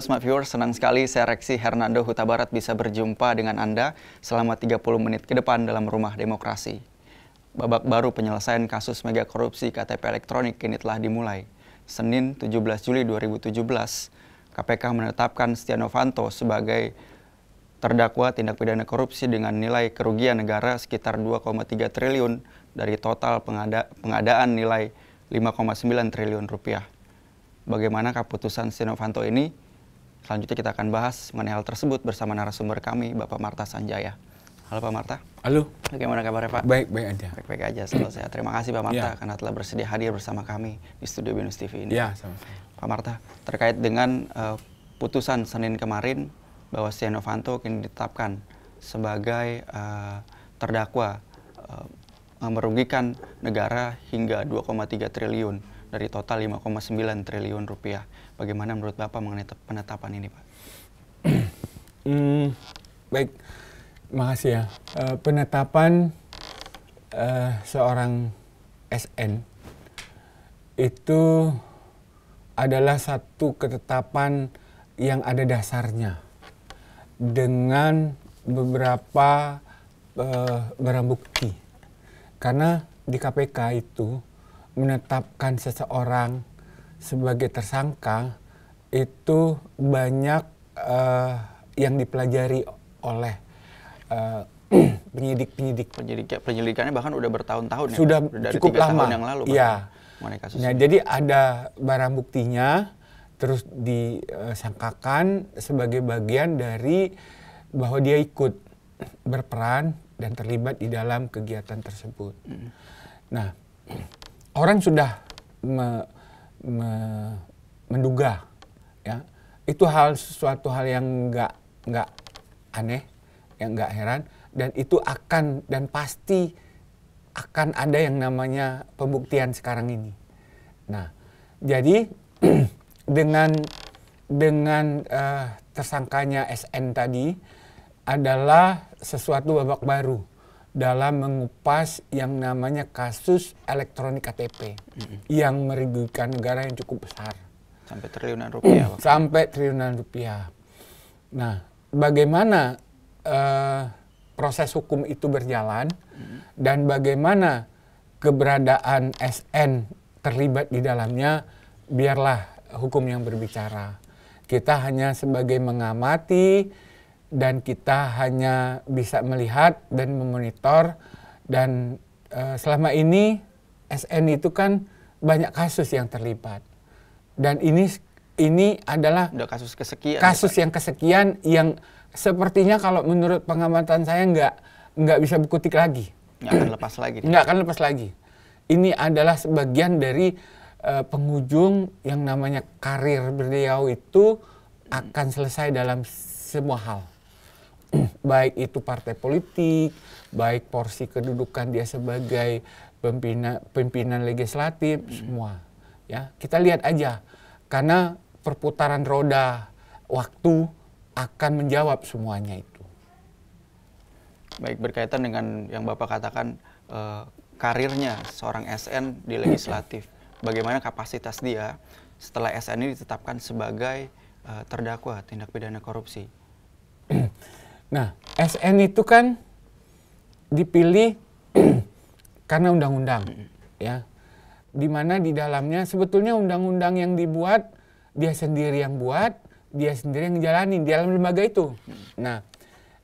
Smart Viewers, senang sekali saya Reksi Hernando Huta Barat bisa berjumpa dengan Anda selama 30 menit ke depan dalam Rumah Demokrasi. Babak baru penyelesaian kasus mega korupsi KTP elektronik kini telah dimulai. Senin 17 Juli 2017, KPK menetapkan Setia Novanto sebagai terdakwa tindak pidana korupsi dengan nilai kerugian negara sekitar 2,3 triliun dari total pengada pengadaan nilai 5,9 triliun rupiah. Bagaimana keputusan Setia Novanto ini? Selanjutnya kita akan bahas mengenai hal tersebut bersama narasumber kami, Bapak Marta Sanjaya. Halo Pak Marta. Halo. Bagaimana kabarnya Pak? Baik, baik aja. Baik-baik aja, selalu sehat. Terima kasih Pak Marta Ya. karena telah bersedia hadir bersama kami di studio Binus TV ini. Ya, sama-sama. Pak Marta, terkait dengan eh, putusan Senin kemarin bahwa Setia Novanto kini ditetapkan sebagai eh, terdakwa eh, merugikan negara hingga 2,3 triliun dari total 5,9 triliun rupiah. Bagaimana menurut Bapak mengenai penetapan ini, Pak? Hmm, baik, makasih ya. Eh, penetapan eh, seorang SN itu adalah satu ketetapan yang ada dasarnya dengan beberapa eh, barang bukti. Karena di KPK itu menetapkan seseorang sebagai tersangka itu banyak eh, yang dipelajari oleh eh, penyidik-penyidik. Penyelidik- penyelidikannya bahkan udah bertahun-tahun ya, Sudah dari cukup lama. tahun yang lalu Iya. Nah, jadi ada barang buktinya terus disangkakan sebagai bagian dari bahwa dia ikut berperan dan terlibat di dalam kegiatan tersebut. Nah, orang sudah me- me- menduga ya. Itu hal sesuatu hal yang nggak nggak aneh yang nggak heran. Dan itu akan dan pasti akan ada yang namanya pembuktian sekarang ini. Nah, jadi dengan dengan eh, tersangkanya SN tadi adalah sesuatu babak baru dalam mengupas yang namanya kasus elektronik KTP yang merugikan negara yang cukup besar sampai triliunan rupiah, Pak. sampai triliunan rupiah. Nah, bagaimana eh, proses hukum itu berjalan dan bagaimana keberadaan SN terlibat di dalamnya, biarlah hukum yang berbicara. Kita hanya sebagai mengamati dan kita hanya bisa melihat dan memonitor. Dan eh, selama ini SN itu kan banyak kasus yang terlibat. Dan ini ini adalah Udah kasus kesekian. ya, kasus yang kesekian yang sepertinya kalau menurut pengamatan saya nggak nggak bisa berkutik lagi. Nggak akan lepas lagi. nggak akan lepas lagi. Ini adalah sebagian dari eh, penghujung yang namanya karir beliau itu akan selesai dalam semua hal baik itu partai politik baik porsi kedudukan dia sebagai pimpinan pimpinan legislatif semua ya kita lihat aja karena perputaran roda waktu akan menjawab semuanya itu Baik berkaitan dengan yang Bapak katakan eh, karirnya seorang SN di legislatif. Bagaimana kapasitas dia setelah SN ini ditetapkan sebagai eh, terdakwa tindak pidana korupsi? Nah, SN itu kan dipilih karena undang-undang, ya. Di mana di dalamnya sebetulnya undang-undang yang dibuat dia sendiri yang buat, dia sendiri yang jalanin di dalam lembaga itu. Nah,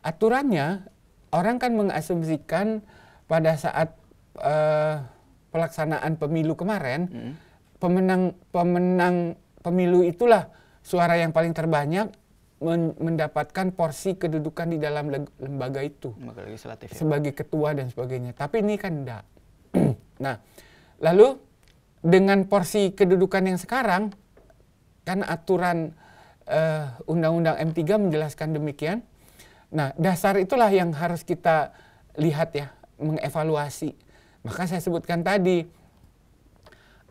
aturannya orang kan mengasumsikan pada saat eh, pelaksanaan pemilu kemarin, pemenang pemenang pemilu itulah suara yang paling terbanyak men- mendapatkan porsi kedudukan di dalam lembaga itu Lembaga legislatif ya. sebagai ketua dan sebagainya. Tapi ini kan enggak. nah, lalu dengan porsi kedudukan yang sekarang, kan aturan eh, Undang-Undang M3 menjelaskan demikian. Nah, dasar itulah yang harus kita lihat ya, mengevaluasi. Maka saya sebutkan tadi,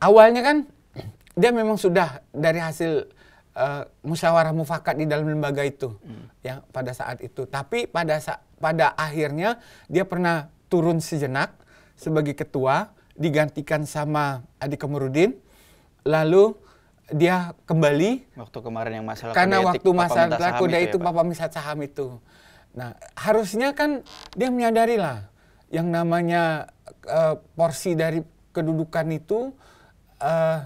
awalnya kan dia memang sudah dari hasil eh, musyawarah mufakat di dalam lembaga itu ya pada saat itu tapi pada sa- pada akhirnya dia pernah turun sejenak sebagai ketua digantikan sama Adi Komarudin lalu dia kembali waktu kemarin yang masalah karena kode waktu masalah kode ya, itu Pak? papa misat saham itu. Nah harusnya kan dia menyadari lah yang namanya eh, porsi dari kedudukan itu eh,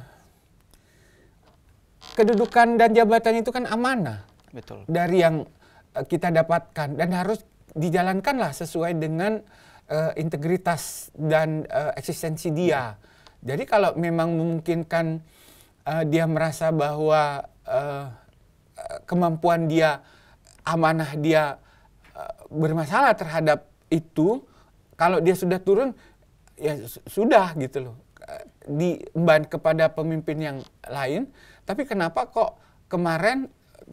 kedudukan dan jabatan itu kan amanah Betul. dari yang eh, kita dapatkan dan harus dijalankanlah sesuai dengan eh, integritas dan eh, eksistensi dia. Jadi kalau memang memungkinkan eh, dia merasa bahwa eh, kemampuan dia, amanah dia eh, bermasalah terhadap itu, kalau dia sudah turun ya su- sudah gitu loh diemban kepada pemimpin yang lain. Tapi kenapa kok kemarin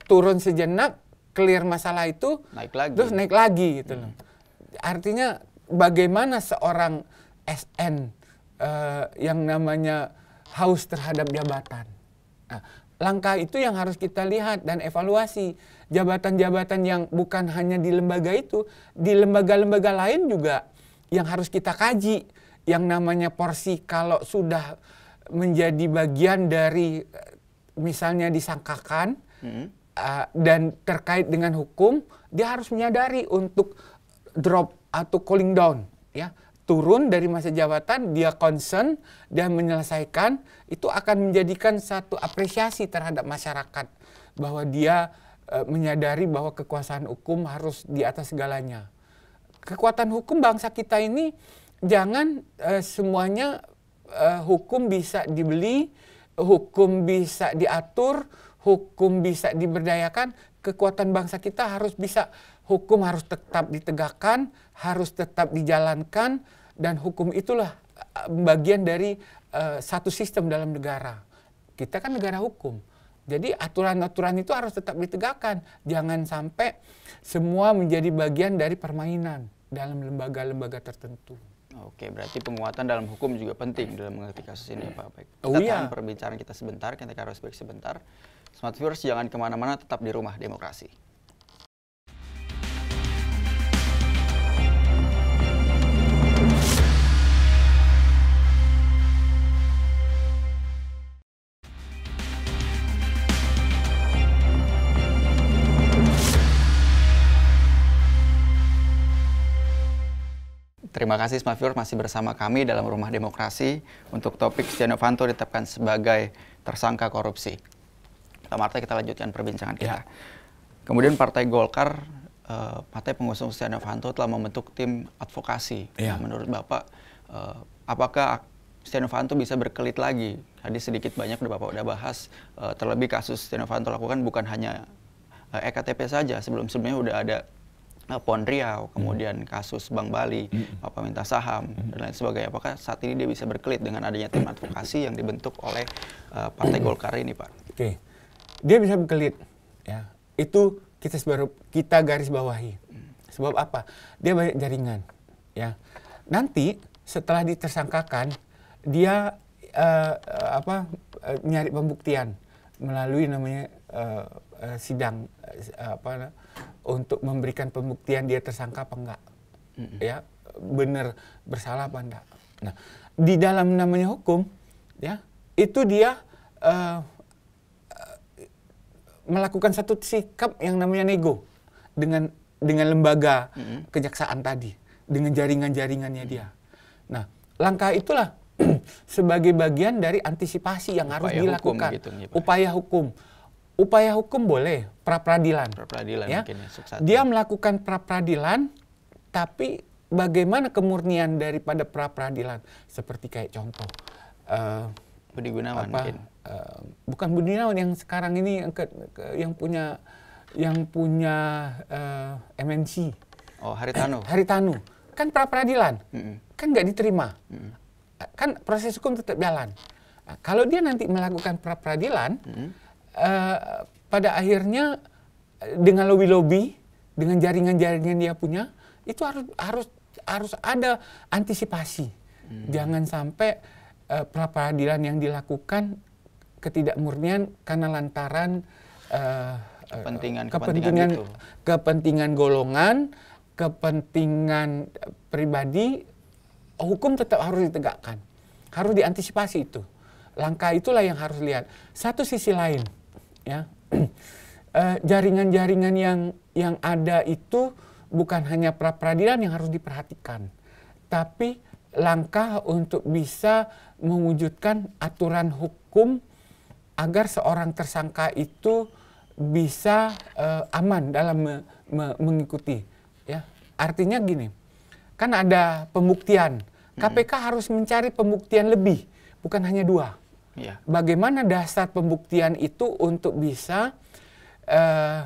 turun sejenak clear masalah itu Naik lagi. terus naik lagi gitu loh. Artinya bagaimana seorang SN eh, yang namanya haus terhadap jabatan. Nah, langkah itu yang harus kita lihat dan evaluasi. Jabatan-jabatan yang bukan hanya di lembaga itu, di lembaga-lembaga lain juga yang harus kita kaji. Yang namanya porsi kalau sudah menjadi bagian dari misalnya disangkakan, Mm-mm. uh, dan terkait dengan hukum dia harus menyadari untuk drop atau cooling down ya turun dari masa jabatan dia concern dan menyelesaikan itu akan menjadikan satu apresiasi terhadap masyarakat bahwa dia uh, menyadari bahwa kekuasaan hukum harus di atas segalanya kekuatan hukum bangsa kita ini jangan eh, semuanya eh, hukum bisa dibeli, hukum bisa diatur, hukum bisa diberdayakan. Kekuatan bangsa kita harus bisa hukum harus tetap ditegakkan, harus tetap dijalankan dan hukum itulah eh, bagian dari eh, satu sistem dalam negara. Kita kan negara hukum. Jadi aturan-aturan itu harus tetap ditegakkan. Jangan sampai semua menjadi bagian dari permainan dalam lembaga-lembaga tertentu. Oke, berarti penguatan dalam hukum juga penting dalam mengerti kasus ini ya Pak. Baik. Kita Oh iya. tahan perbincangan kita sebentar, kita harus break sebentar. Smart viewers jangan ke mana-mana, tetap di rumah demokrasi. Terima kasih Smart Viewers masih bersama kami dalam Rumah Demokrasi untuk topik Setia Novanto ditetapkan sebagai tersangka korupsi. Pertama kita lanjutkan perbincangan kita. Ya. Kemudian Partai Golkar, eh, partai pengusung Setia Novanto telah membentuk tim advokasi. Ya. Menurut Bapak, eh, apakah Setia Novanto bisa berkelit lagi? Tadi sedikit banyak udah Bapak udah bahas, eh, terlebih kasus Setia Novanto lakukan bukan hanya EKTP saja, sebelum-sebelumnya udah ada Pon Riau, kemudian kasus Bank Bali, Bapak minta saham, dan lain sebagainya. Apakah saat ini dia bisa berkelit dengan adanya tim advokasi yang dibentuk oleh eh, Partai Golkar ini, Pak? Oke, dia bisa berkelit. Ya, itu kita baru kita garis bawahi. Sebab apa? Dia banyak jaringan. Ya, nanti setelah ditersangkakan, dia eh, eh, apa eh, nyari pembuktian melalui namanya eh, eh, sidang eh, apa untuk memberikan pembuktian dia tersangka apa enggak. Ya, benar bersalah apa enggak. Nah, di dalam namanya hukum, ya, itu dia eh, melakukan satu sikap yang namanya nego dengan dengan lembaga kejaksaan tadi dengan jaringan-jaringannya dia. Nah, langkah itulah sebagai bagian dari antisipasi yang harus Upaya hukum dilakukan. gitu, ya, Pak. Upaya hukum. Upaya hukum boleh pra peradilan. Pra peradilan ya. mungkin ya, sukses. Dia melakukan pra peradilan tapi bagaimana kemurnian daripada pra peradilan seperti kayak contoh eh, Budi Gunawan apa mungkin. eh, bukan Budi Gunawan yang sekarang ini yang, ke- ke- yang punya yang punya eh, MNC Oh, Haritano. Haritanu kan pra peradilan Mm-mm. kan nggak diterima kan proses hukum tetap jalan Nah, kalau dia nanti melakukan pra peradilan Mm-mm. Eh, pada akhirnya eh, dengan lobby lobby dengan jaringan-jaringan dia punya itu harus harus harus ada antisipasi jangan sampai eh, pra peradilan yang dilakukan ketidakmurnian karena lantaran eh, Kepentingan- kepentingan kepentingan itu. kepentingan golongan kepentingan pribadi hukum tetap harus ditegakkan harus diantisipasi itu langkah itulah yang harus lihat. Satu sisi lain, ya. Eh, jaringan-jaringan yang yang ada itu bukan hanya pra peradilan yang harus diperhatikan, tapi langkah untuk bisa mewujudkan aturan hukum agar seorang tersangka itu bisa uh, aman dalam me, me, mengikuti ya. Artinya gini kan ada pembuktian. KPK hmm. harus mencari pembuktian lebih bukan hanya dua ya. bagaimana dasar pembuktian itu untuk bisa uh,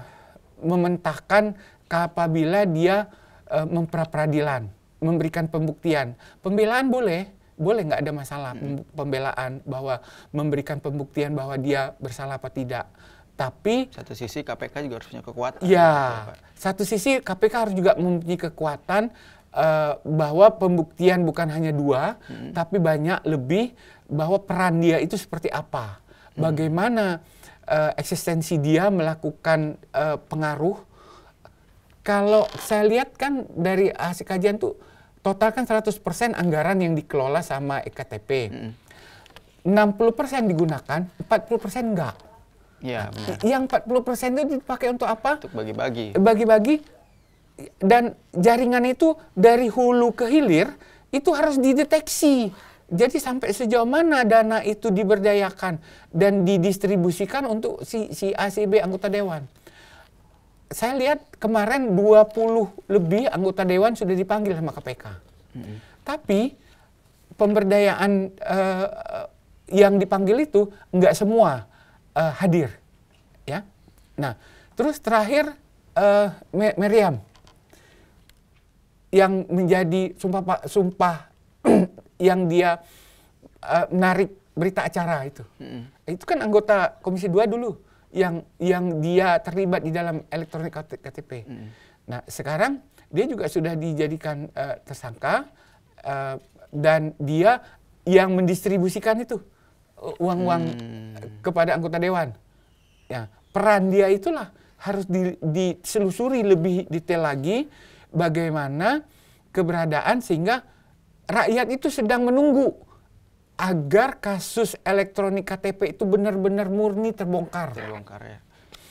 mementahkan apabila dia uh, memperadilan memberikan pembuktian pembelaan boleh boleh nggak ada masalah hmm. pembelaan bahwa memberikan pembuktian bahwa dia bersalah apa tidak tapi satu sisi KPK juga harus punya kekuatan. Ya, satu sisi KPK harus juga mempunyai kekuatan uh, bahwa pembuktian bukan hanya dua, hmm. tapi banyak lebih bahwa peran dia itu seperti apa, hmm. bagaimana uh, eksistensi dia melakukan uh, pengaruh. Kalau saya lihat kan dari hasil kajian tuh total kan 100% anggaran yang dikelola sama EKTP. Hmm. 60% digunakan, 40% enggak. Ya, benar. Yang 40% itu dipakai untuk apa? Untuk bagi-bagi. Bagi-bagi dan jaringan itu dari hulu ke hilir itu harus dideteksi. Jadi sampai sejauh mana dana itu diberdayakan dan didistribusikan untuk si, si ACB anggota dewan. Saya lihat kemarin 20 lebih anggota dewan sudah dipanggil sama KPK. -hmm. Tapi pemberdayaan uh, yang dipanggil itu enggak semua uh, hadir ya nah terus terakhir uh, Meriam yang menjadi sumpah sumpah yang dia uh, menarik berita acara itu mm. itu kan anggota komisi 2 dulu yang yang dia terlibat di dalam elektronik KTP mm. nah sekarang dia juga sudah dijadikan uh, tersangka uh, dan dia yang mendistribusikan itu uang-uang hmm. kepada anggota dewan. Ya, peran dia itulah harus di, diselusuri lebih detail lagi bagaimana keberadaan sehingga rakyat itu sedang menunggu agar kasus elektronik KTP itu benar-benar murni terbongkar. Terbongkar ya.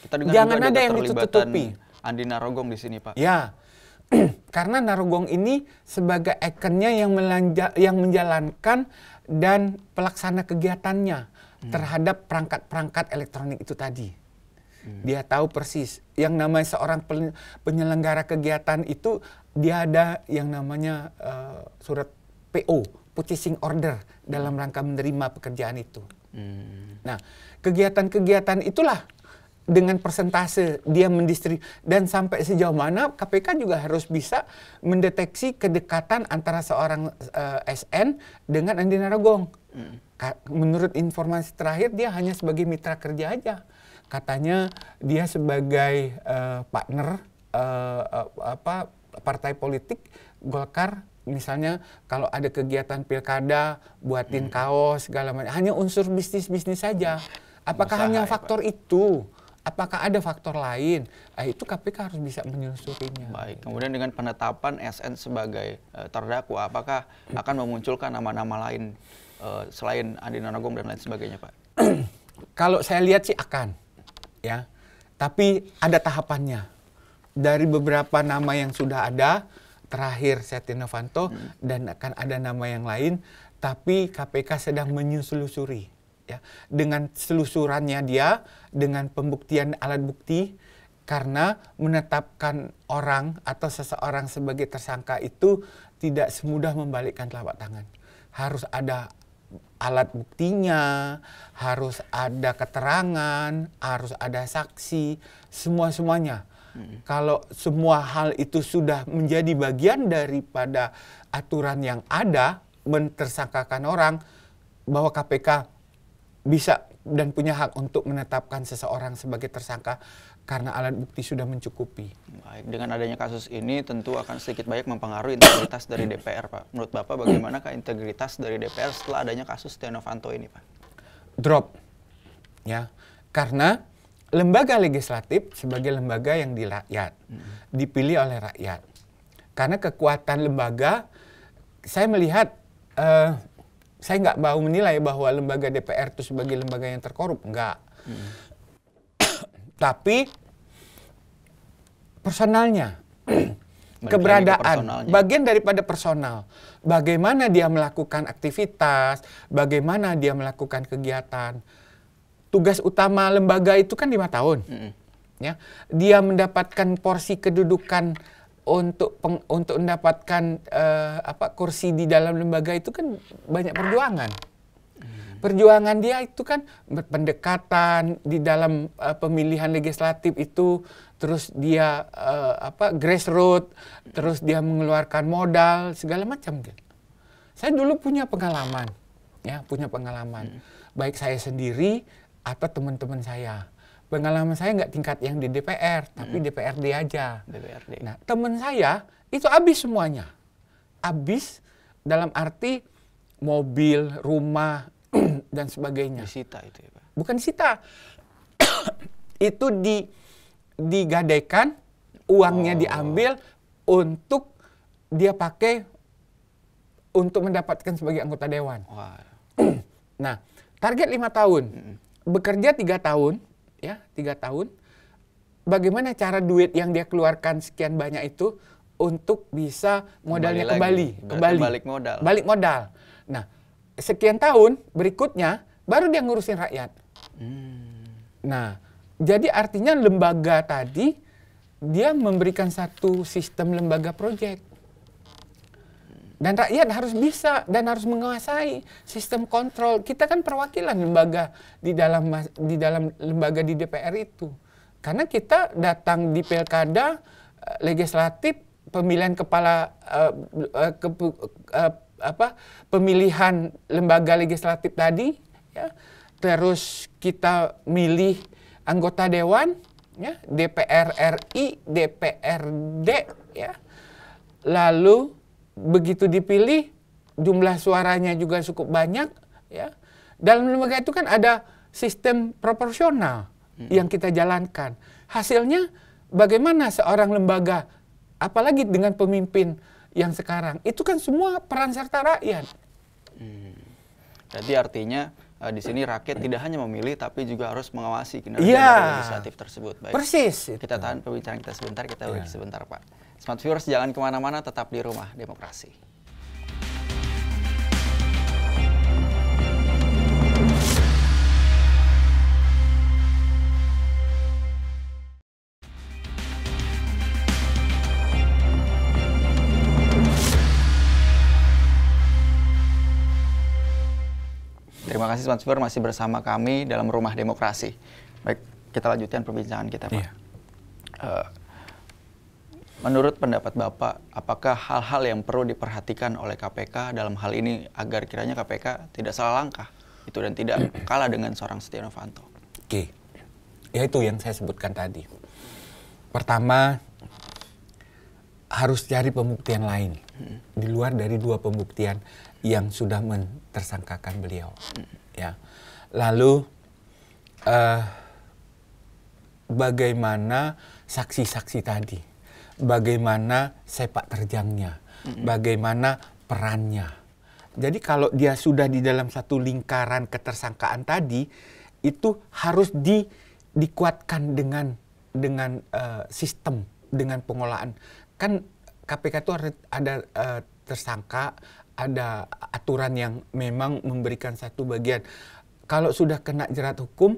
Kita dengar Jangan juga ada yang ditutupi. Andi Narogong di sini, Pak. Ya. Karena Narogong ini sebagai ikonnya yang melanja, yang menjalankan dan pelaksana kegiatannya hmm. terhadap perangkat-perangkat elektronik itu tadi. Hmm. Dia tahu persis yang namanya seorang penyelenggara kegiatan itu dia ada yang namanya uh, surat PO, purchasing order dalam rangka menerima pekerjaan itu. Hmm. Nah, kegiatan-kegiatan itulah dengan persentase dia mendistrib dan sampai sejauh mana KPK juga harus bisa mendeteksi kedekatan antara seorang uh, eh, SN dengan Andi Narogong. Hmm. Menurut informasi terakhir dia hanya sebagai mitra kerja aja. Katanya dia sebagai uh, partner uh, uh, apa partai politik Golkar misalnya kalau ada kegiatan pilkada buatin hmm. kaos segala macam hanya unsur bisnis bisnis saja apakah Usaha, hanya ya, faktor ya, itu apakah ada faktor lain? Nah, itu KPK harus bisa menyelesaikannya. Baik. Kemudian dengan penetapan SN sebagai uh, terdakwa, apakah akan memunculkan nama-nama lain uh, selain Andi Narogong dan lain sebagainya, Pak? Kalau saya lihat sih akan, ya. Tapi ada tahapannya. Dari beberapa nama yang sudah ada, terakhir Setia Novanto hmm. dan akan ada nama yang lain, tapi KPK sedang menyusuri ya. Dengan selusurannya dia dengan pembuktian alat bukti karena menetapkan orang atau seseorang sebagai tersangka itu tidak semudah membalikkan telapak tangan. Harus ada alat buktinya harus ada keterangan harus ada saksi semua semuanya Hmm. Kalau semua hal itu sudah menjadi bagian daripada aturan yang ada mentersangkakan orang bahwa KPK bisa dan punya hak untuk menetapkan seseorang sebagai tersangka karena alat bukti sudah mencukupi. Baik, dengan adanya kasus ini tentu akan sedikit banyak mempengaruhi integritas dari DPR, Pak. Menurut Bapak bagaimanakah integritas dari DPR setelah adanya kasus Stiano Novanto ini, Pak? Drop. Ya. Karena lembaga legislatif sebagai lembaga yang di rakyat, hmm. dipilih oleh rakyat. Karena kekuatan lembaga saya melihat uh, saya nggak mau menilai bahwa lembaga DPR itu sebagai lembaga yang terkorup, enggak. Hmm. Tapi personalnya, keberadaan, bagian daripada personal. Bagaimana dia melakukan aktivitas, bagaimana dia melakukan kegiatan. Tugas utama lembaga itu kan lima tahun. Hmm. Ya, dia mendapatkan porsi kedudukan untuk peng, untuk mendapatkan uh, apa kursi di dalam lembaga itu kan banyak perjuangan. Hmm. Perjuangan dia itu kan pendekatan di dalam uh, pemilihan legislatif itu terus dia uh, apa grassroots, terus dia mengeluarkan modal segala macam gitu. Saya dulu punya pengalaman, ya punya pengalaman, hmm. baik saya sendiri atau teman-teman saya pengalaman saya nggak tingkat yang di DPR, tapi hmm. DPRD aja. DPRD. Nah, teman saya itu habis semuanya. Habis dalam arti mobil, rumah, dan sebagainya. Disita itu ya Pak? Bukan disita. itu di digadaikan, uangnya oh. diambil untuk dia pakai untuk mendapatkan sebagai anggota dewan. Wow. nah, target lima tahun. -hmm. Bekerja tiga tahun, ya tiga tahun bagaimana cara duit yang dia keluarkan sekian banyak itu untuk bisa modalnya kembali kembali kembali. balik modal. Balik modal. Nah sekian tahun berikutnya baru dia ngurusin rakyat. Hmm. nah jadi artinya lembaga tadi dia memberikan satu sistem lembaga proyek dan rakyat harus bisa dan harus menguasai sistem kontrol. Kita kan perwakilan lembaga di dalam di dalam lembaga di DPR itu. Karena kita datang di pilkada eh, legislatif pemilihan kepala uh, uh, ke, uh, apa pemilihan lembaga legislatif tadi ya terus kita milih anggota dewan ya DPR RI DPRD ya lalu begitu dipilih jumlah suaranya juga cukup banyak ya dalam lembaga itu kan ada sistem proporsional hmm. yang kita jalankan hasilnya bagaimana seorang lembaga apalagi dengan pemimpin yang sekarang itu kan semua peran serta rakyat hmm. jadi artinya uh, di sini rakyat tidak hanya memilih tapi juga harus mengawasi kinerja ya, legislatif tersebut. Baik. Persis. Kita tahan pembicaraan kita sebentar, kita ya. sebentar Pak. Smart viewers jangan ke mana-mana, tetap di rumah demokrasi. Terima kasih Smart Viewer masih bersama kami dalam Rumah Demokrasi. Baik, kita lanjutkan perbincangan kita, Pak. Iya. Uh, Menurut pendapat Bapak, apakah hal-hal yang perlu diperhatikan oleh KPK dalam hal ini agar kiranya KPK tidak salah langkah itu dan tidak kalah dengan seorang Setia Novanto? Oke, ya itu yang saya sebutkan tadi. Pertama, harus cari pembuktian lain hmm. di luar dari dua pembuktian yang sudah mentersangkakan beliau. Hmm. Ya, lalu uh, bagaimana saksi-saksi tadi? bagaimana sepak terjangnya, mm-hmm. bagaimana perannya. Jadi kalau dia sudah di dalam satu lingkaran ketersangkaan tadi, itu harus di dikuatkan dengan dengan uh, sistem, dengan pengolahan. Kan KPK itu ada uh, tersangka, ada aturan yang memang memberikan satu bagian. Kalau sudah kena jerat hukum,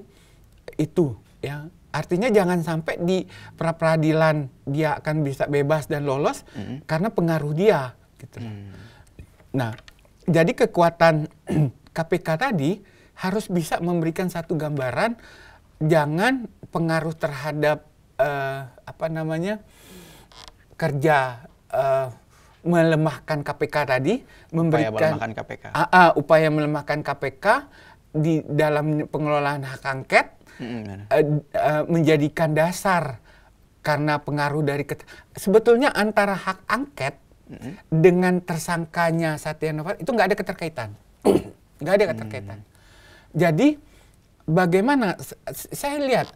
itu ya Artinya jangan sampai di pra peradilan dia akan bisa bebas dan lolos mm. karena pengaruh dia. Gitu. Mm. Nah, jadi kekuatan KPK tadi harus bisa memberikan satu gambaran, jangan pengaruh terhadap uh, apa namanya kerja uh, melemahkan KPK tadi, memberikan upaya melemahkan KPK. Uh, uh, upaya melemahkan KPK di dalam pengelolaan hak angket hmm. uh, uh, menjadikan dasar karena pengaruh dari sebetulnya antara hak angket hmm. dengan tersangkanya Satya Novanto itu nggak ada keterkaitan, nggak ada keterkaitan. Hmm. Jadi bagaimana saya lihat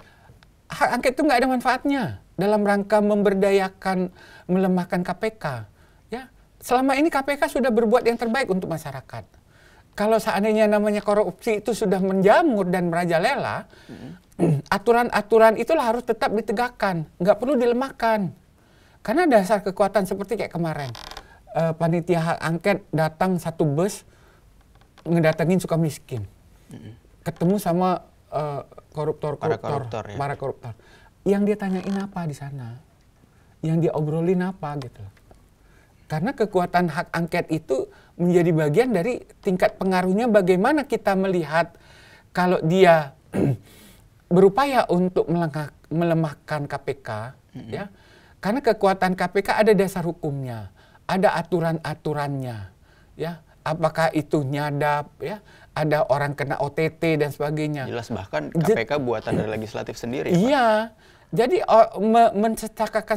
hak angket itu nggak ada manfaatnya dalam rangka memberdayakan melemahkan KPK. Ya, selama ini KPK sudah berbuat yang terbaik untuk masyarakat. kalau seandainya namanya korupsi itu sudah menjamur dan merajalela, aturan-aturan itulah harus tetap ditegakkan, nggak perlu dilemahkan. Karena dasar kekuatan seperti kayak kemarin, uh, panitia hak angket datang satu bus ngedatengin suka miskin, ketemu sama uh, koruptor-koruptor, para koruptor, ya. para koruptor. Yang dia tanyain apa di sana, yang dia obrolin apa gitu. Karena kekuatan hak angket itu menjadi bagian dari tingkat pengaruhnya bagaimana kita melihat kalau dia berupaya untuk melemahkan KPK mm-hmm. ya karena kekuatan KPK ada dasar hukumnya ada aturan-aturannya ya apakah itu nyadap ya ada orang kena OTT dan sebagainya jelas bahkan KPK buatan dari legislatif sendiri iya Pak. Jadi me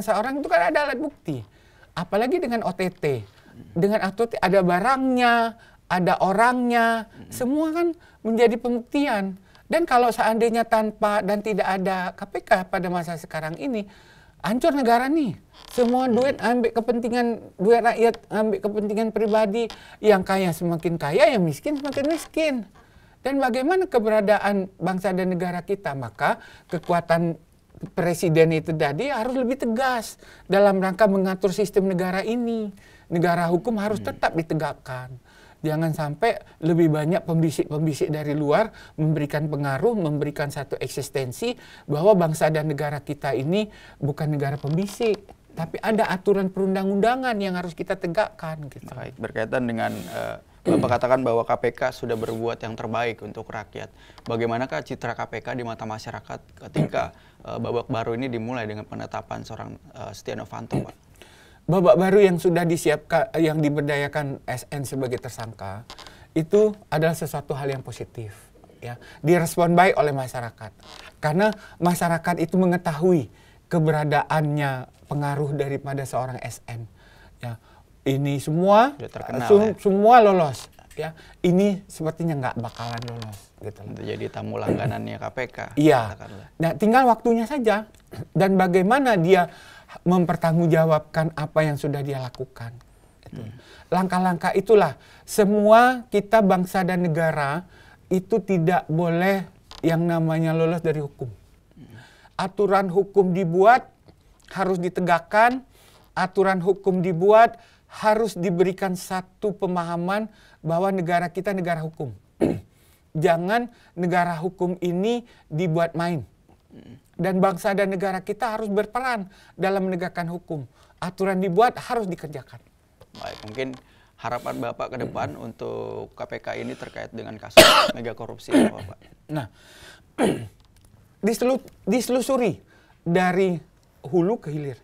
seorang itu kan ada alat bukti apalagi dengan OTT dengan atau ada barangnya, ada orangnya, semua kan menjadi pembuktian. Dan kalau seandainya tanpa dan tidak ada KPK pada masa sekarang ini, hancur negara nih. Semua duit ambil kepentingan duit rakyat, ambil kepentingan pribadi. Yang kaya semakin kaya, yang miskin semakin miskin. Dan bagaimana keberadaan bangsa dan negara kita? Maka kekuatan presiden itu tadi harus lebih tegas dalam rangka mengatur sistem negara ini negara hukum harus hmm. tetap ditegakkan. Jangan sampai lebih banyak pembisik-pembisik dari luar memberikan pengaruh, memberikan satu eksistensi bahwa bangsa dan negara kita ini bukan negara pembisik, tapi ada aturan perundang-undangan yang harus kita tegakkan. Gitu. Baik, berkaitan dengan uh, Bapak katakan bahwa KPK sudah berbuat yang terbaik untuk rakyat. Bagaimanakah citra KPK di mata masyarakat ketika uh, babak baru ini dimulai dengan penetapan seorang uh, Setia Novanto, Pak? babak baru yang sudah disiapkan yang diberdayakan SN sebagai tersangka itu adalah sesuatu hal yang positif ya direspon baik oleh masyarakat karena masyarakat itu mengetahui keberadaannya pengaruh daripada seorang SN ya ini semua terkenal, su ya. semua lolos ya ini sepertinya nggak bakalan lolos gitu jadi tamu langganannya KPK iya nah tinggal waktunya saja dan bagaimana dia mempertanggungjawabkan apa yang sudah dia lakukan. Hmm. Langkah-langkah itulah semua kita bangsa dan negara itu tidak boleh yang namanya lolos dari hukum. Aturan hukum dibuat harus ditegakkan, aturan hukum dibuat harus diberikan satu pemahaman bahwa negara kita negara hukum. Jangan negara hukum ini dibuat main. Dan bangsa dan negara kita harus berperan dalam menegakkan hukum. Aturan dibuat harus dikerjakan. Baik, mungkin harapan Bapak ke depan hmm. untuk KPK ini terkait dengan kasus mega korupsi Bapak. Nah, diselu diselusuri dari hulu ke hilir.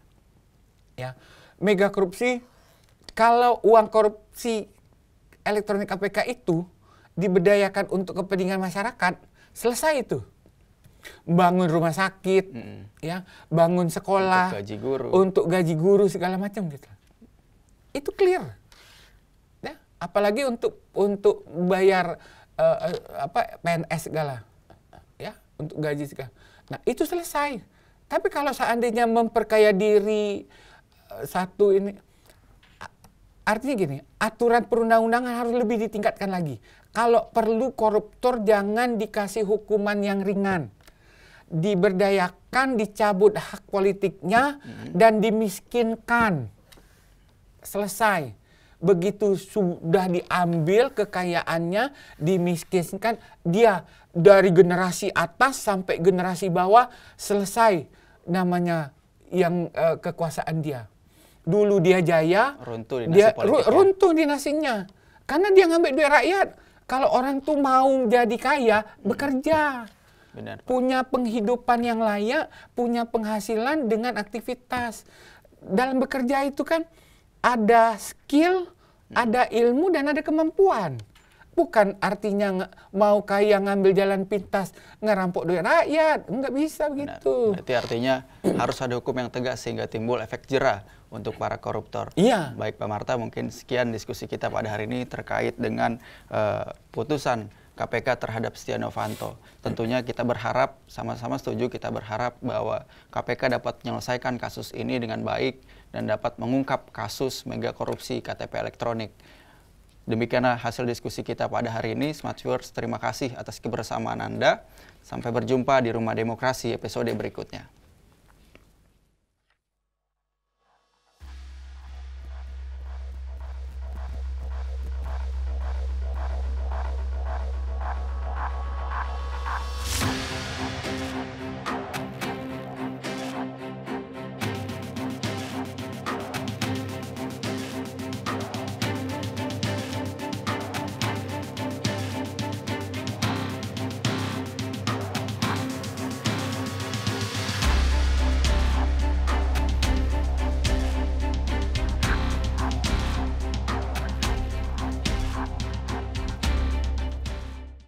Ya. Mega korupsi kalau uang korupsi elektronik KPK itu diberdayakan untuk kepentingan masyarakat, selesai itu bangun rumah sakit, hmm. ya, bangun sekolah, untuk gaji guru, untuk gaji guru segala macam gitu. Itu clear. Ya, apalagi untuk untuk bayar uh, uh, apa PNS segala, ya, untuk gaji segala. Nah itu selesai. Tapi kalau seandainya memperkaya diri uh, satu ini, artinya gini, aturan perundang-undangan harus lebih ditingkatkan lagi. Kalau perlu koruptor jangan dikasih hukuman yang ringan diberdayakan, dicabut hak politiknya, hmm. dan dimiskinkan. Selesai. Begitu sudah diambil kekayaannya, dimiskinkan, dia dari generasi atas sampai generasi bawah selesai namanya yang uh, kekuasaan dia. Dulu dia jaya, runtuh dinasti dia ru, runtuh dinasinya. Karena dia ngambil duit rakyat. Kalau orang tuh mau jadi kaya, bekerja Benar, punya penghidupan yang layak, punya penghasilan dengan aktivitas. Dalam bekerja itu kan ada skill, hmm. ada ilmu dan ada kemampuan. Bukan artinya mau kaya ngambil jalan pintas ngerampok duit rakyat, nggak bisa begitu. Berarti artinya harus ada hukum yang tegas sehingga timbul efek jerah untuk para koruptor. Iya. Baik Pak Marta, mungkin sekian diskusi kita pada hari ini terkait dengan uh, putusan KPK terhadap Setia Novanto. Tentunya kita berharap, sama-sama setuju kita berharap bahwa KPK dapat menyelesaikan kasus ini dengan baik dan dapat mengungkap kasus mega korupsi KTP elektronik. Demikianlah hasil diskusi kita pada hari ini. Smart Viewers, terima kasih atas kebersamaan Anda. Sampai berjumpa di Rumah Demokrasi episode berikutnya.